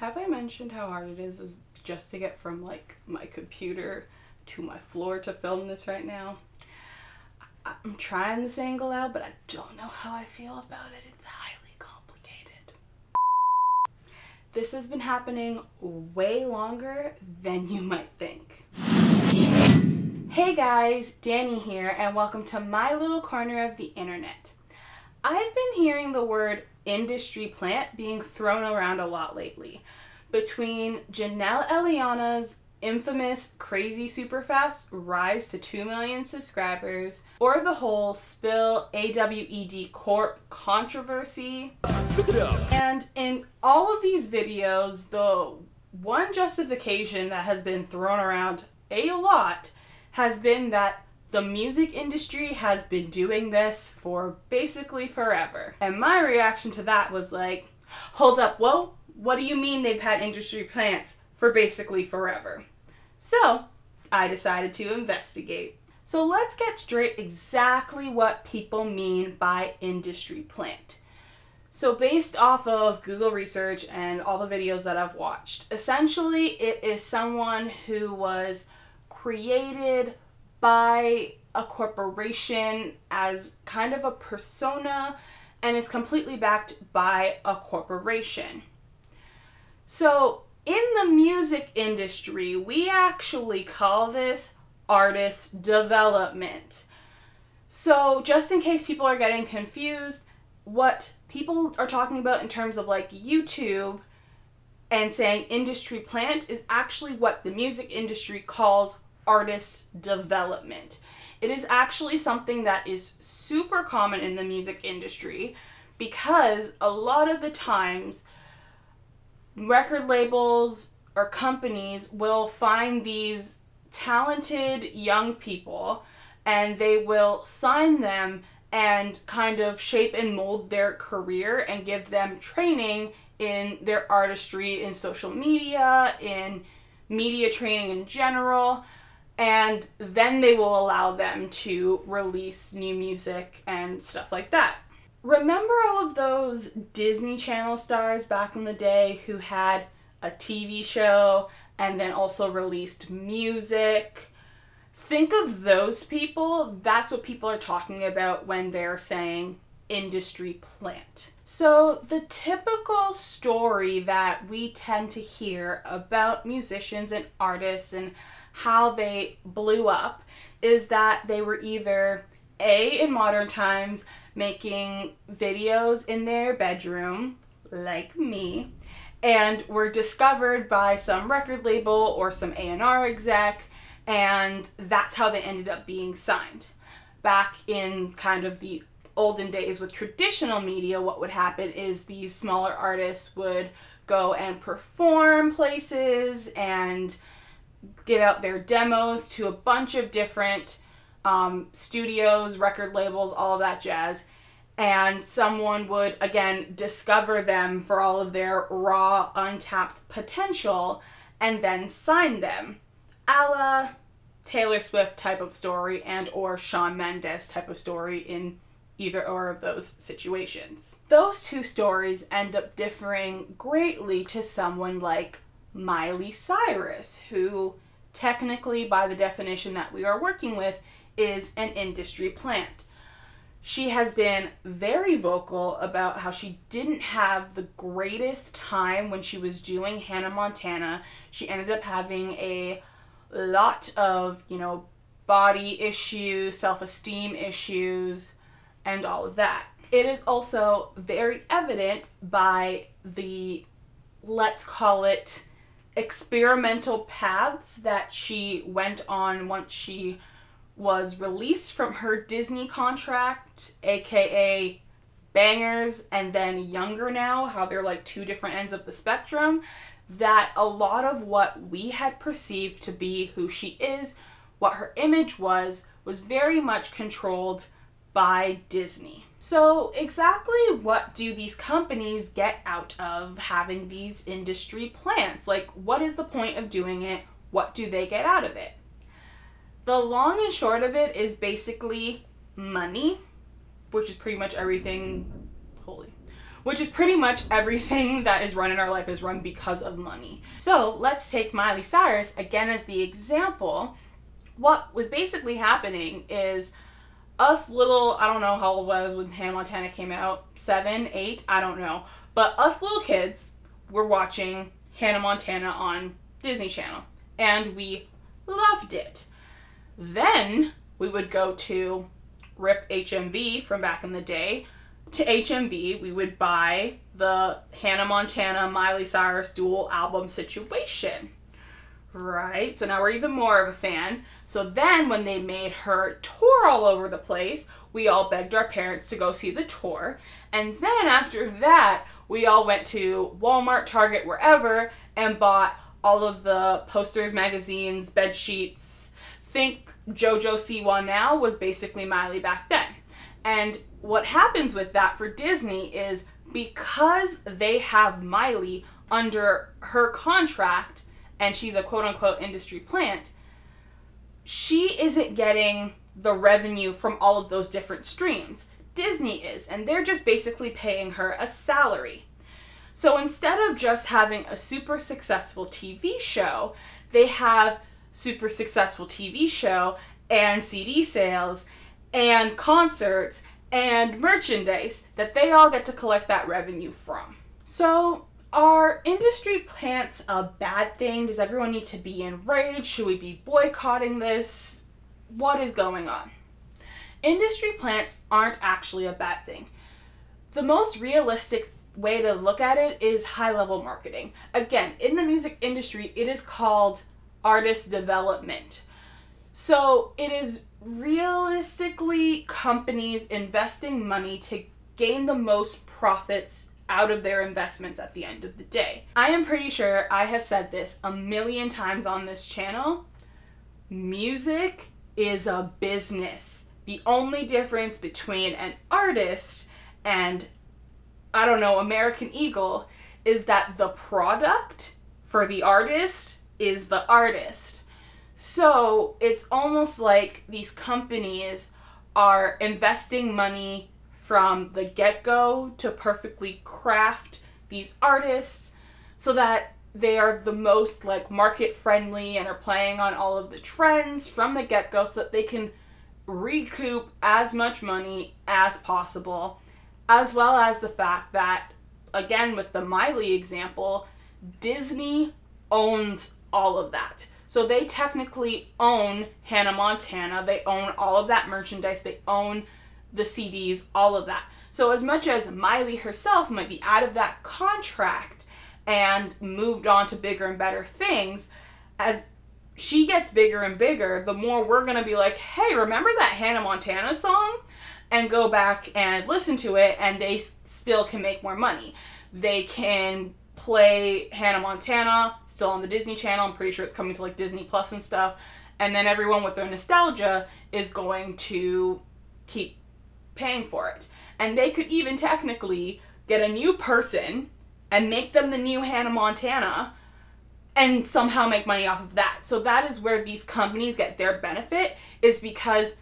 Have I mentioned how hard it is, is just to get from like my computer to my floor to film this right now? I- I'm trying this angle out, but I don't know how I feel about it. It's highly complicated. This has been happening way longer than you might think. Hey guys, Dani here, and welcome to my little corner of the internet. I've been hearing the word industry plant being thrown around a lot lately. Between Jennelle Eliana's infamous crazy super fast rise to 2 million subscribers, or the whole Spill AWED Corp controversy. And in all of these videos, the one justification that has been thrown around a lot has been that the music industry has been doing this for basically forever. And my reaction to that was like, hold up, whoa, what do you mean they've had industry plants for basically forever? So I decided to investigate. So let's get straight exactly what people mean by industry plant. So, based off of Google research and all the videos that I've watched, essentially it is someone who was created by a corporation as kind of a persona and is completely backed by a corporation. So, in the music industry, we actually call this artist development. So, just in case people are getting confused, what people are talking about in terms of like YouTube and saying industry plant is actually what the music industry calls artist development. It is actually something that is super common in the music industry because a lot of the times record labels or companies will find these talented young people and they will sign them and kind of shape and mold their career and give them training in their artistry in social media, in media training in general, and then they will allow them to release new music and stuff like that. Remember all of those Disney Channel stars back in the day who had a TV show and then also released music? Think of those people. That's what people are talking about when they're saying industry plant. So, the typical story that we tend to hear about musicians and artists and how they blew up is that they were either A, in modern times, making videos in their bedroom, like me, and were discovered by some record label or some A&R exec and that's how they ended up being signed. Back in kind of the olden days with traditional media, what would happen is these smaller artists would go and perform places and give out their demos to a bunch of different um, studios, record labels, all of that jazz. And someone would, again, discover them for all of their raw, untapped potential and then sign them. A la Taylor Swift type of story and or Shawn Mendes type of story in either or of those situations. Those two stories end up differing greatly to someone like Miley Cyrus, who technically by the definition that we are working with is an industry plant. She has been very vocal about how she didn't have the greatest time when she was doing Hannah Montana. She ended up having a lot of, you know, body issues, self esteem issues, and all of that. It is also very evident by the, let's call it, experimental paths that she went on once she was released from her Disney contract, aka Bangerz and then Younger Now, how they're like two different ends of the spectrum that a lot of what we had perceived to be who she is, what her image was, was very much controlled by Disney. So, exactly what do these companies get out of having these industry plants? Like, what is the point of doing it? What do they get out of it? The long and short of it is basically money, which is pretty much everything. Holy. which is pretty much everything that is run in our life is run because of money. So let's take Miley Cyrus again as the example. What was basically happening is us little, I don't know how old was when Hannah Montana came out, seven, eight, I don't know. But us little kids were watching Hannah Montana on Disney Channel and we loved it. Then we would go to Rip HMV from back in the day. To HMV, we would buy the Hannah Montana Miley Cyrus dual album situation. Right? So now we're even more of a fan. So then when they made her tour all over the place, we all begged our parents to go see the tour. And then after that, we all went to Walmart, Target, wherever, and bought all of the posters, magazines, bed sheets. Think JoJo Siwa now was basically Miley back then. And what happens with that for Disney is because they have Miley under her contract and she's a quote unquote industry plant, she isn't getting the revenue from all of those different streams. Disney is, and they're just basically paying her a salary. So instead of just having a super successful TV show, they have super successful TV show and CD sales and concerts and merchandise that they all get to collect that revenue from. So, are industry plants a bad thing? Does everyone need to be enraged? Should we be boycotting this? What is going on? Industry plants aren't actually a bad thing. The most realistic way to look at it is high level marketing. Again, in the music industry, it is called artist development. So it is realistically companies investing money to gain the most profits out of their investments at the end of the day. I am pretty sure I have said this a million times on this channel. Music is a business. The only difference between an artist and I don't know, American Eagle is that the product for the artist is the artist. So it's almost like these companies are investing money from the get go to perfectly craft these artists so that they are the most like market friendly and are playing on all of the trends from the get go so that they can recoup as much money as possible. As well as the fact that, again, with the Miley example, Disney owns all of that. So they technically own Hannah Montana, they own all of that merchandise, they own the CDs, all of that. So, as much as Miley herself might be out of that contract and moved on to bigger and better things, as she gets bigger and bigger, the more we're gonna be like, hey, remember that Hannah Montana song? and go back and listen to it and they still can make more money. They can play Hannah Montana still on the Disney Channel. I'm pretty sure it's coming to like Disney Plus and stuff. And then everyone with their nostalgia is going to keep paying for it. And they could even technically get a new person and make them the new Hannah Montana and somehow make money off of that. So that is where these companies get their benefit is because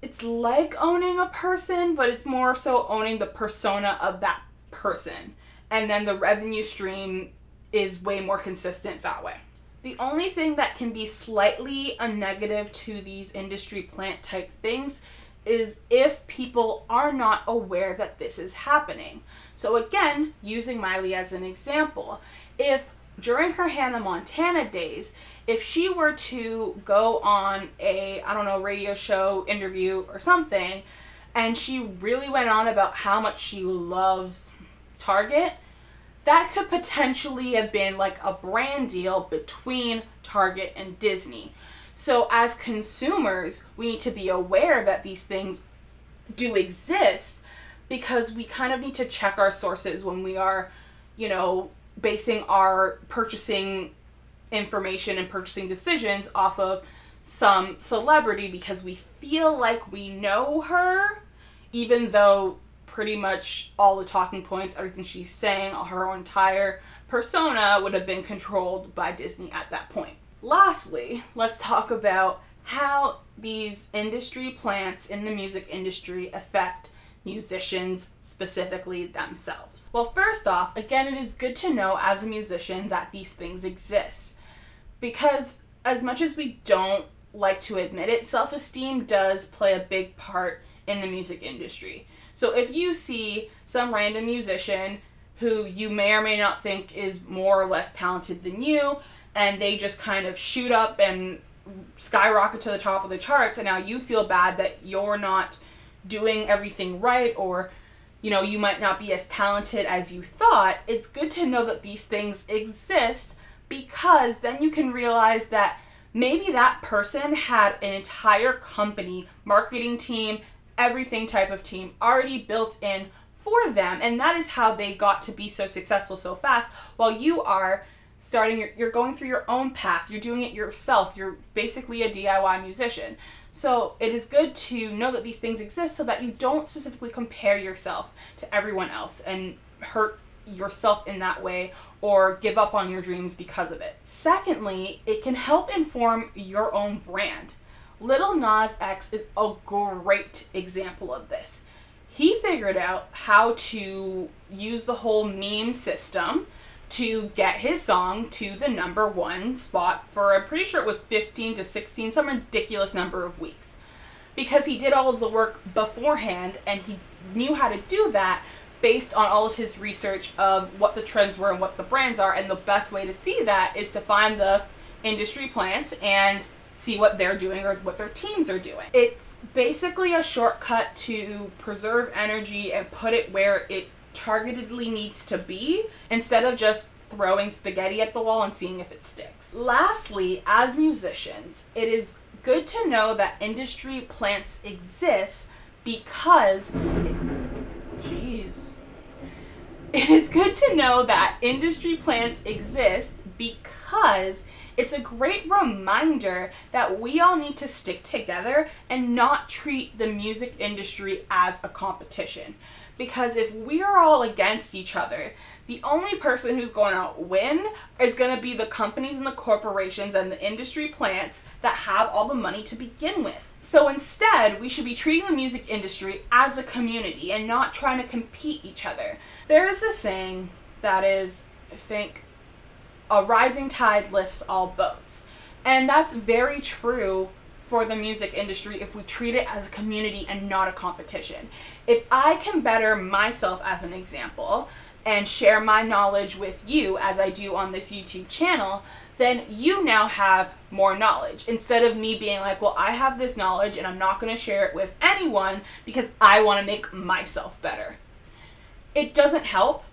it's like owning a person, but it's more so owning the persona of that person. And then the revenue stream is way more consistent that way. The only thing that can be slightly a negative to these industry plant type things is if people are not aware that this is happening. So, again, using Miley as an example, if during her Hannah Montana days, if she were to go on a, I don't know, radio show, interview, or something, and she really went on about how much she loves Target, that could potentially have been like a brand deal between Target and Disney. So, as consumers, we need to be aware that these things do exist because we kind of need to check our sources when we are, you know, basing our purchasing information and purchasing decisions off of some celebrity because we feel like we know her, even though pretty much all the talking points, everything she's saying, her entire persona would have been controlled by Disney at that point. Lastly, let's talk about how these industry plants in the music industry affect musicians specifically themselves? Well, first off, again, it is good to know as a musician that these things exist. Because as much as we don't like to admit it, self esteem does play a big part in the music industry. So if you see some random musician who you may or may not think is more or less talented than you, and they just kind of shoot up and skyrocket to the top of the charts, and now you feel bad that you're not doing everything right or you know you might not be as talented as you thought. It's good to know that these things exist because then you can realize that maybe that person had an entire company marketing team everything type of team already built in for them and that is how they got to be so successful so fast while you are starting your, you're going through your own path you're doing it yourself you're basically a diy musician so it is good to know that these things exist so that you don't specifically compare yourself to everyone else and hurt yourself in that way or give up on your dreams because of it. Secondly, it can help inform your own brand. Lil Nas X is a great example of this. He figured out how to use the whole meme system to get his song to the number one spot for I'm pretty sure it was 15 to 16, some ridiculous number of weeks. Because he did all of the work beforehand and he knew how to do that based on all of his research of what the trends were and what the brands are. And the best way to see that is to find the industry plants and see what they're doing or what their teams are doing. It's basically a shortcut to preserve energy and put it where it targetedly needs to be instead of just throwing spaghetti at the wall and seeing if it sticks. Lastly, as musicians, it is good to know that industry plants exist because jeez it is good to know that industry plants exist because it's a great reminder that we all need to stick together and not treat the music industry as a competition because if we are all against each other, the only person who's going to win is going to be the companies and the corporations and the industry plants that have all the money to begin with. So instead, we should be treating the music industry as a community and not trying to compete each other. There is this saying that is, I think, a rising tide lifts all boats. And that's very true for the music industry if we treat it as a community and not a competition. If I can better myself as an example and share my knowledge with you as I do on this YouTube channel, then you now have more knowledge instead of me being like, well, I have this knowledge and I'm not going to share it with anyone because I want to make myself better. It doesn't help.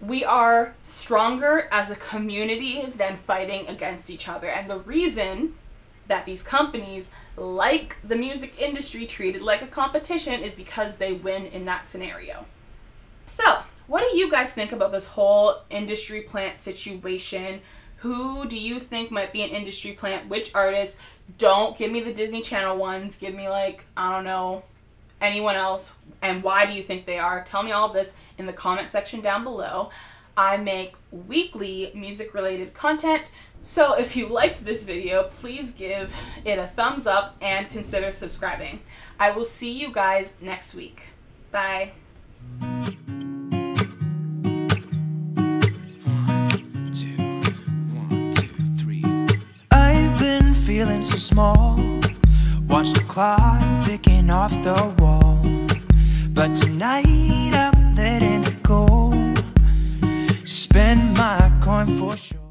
We are stronger as a community than fighting against each other. And the reason that these companies, like the music industry, treated like a competition is because they win in that scenario. So, what do you guys think about this whole industry plant situation? Who do you think might be an industry plant? Which artists? Don't give me the Disney Channel ones. Give me, like, I don't know, anyone else. And why do you think they are? Tell me all this in the comment section down below. I make weekly music related content. So if you liked this video, please give it a thumbs up and consider subscribing. I will see you guys next week. Bye. feeling so small Watch the clock ticking off the wall But tonight I'm letting it go Spend my coin for sure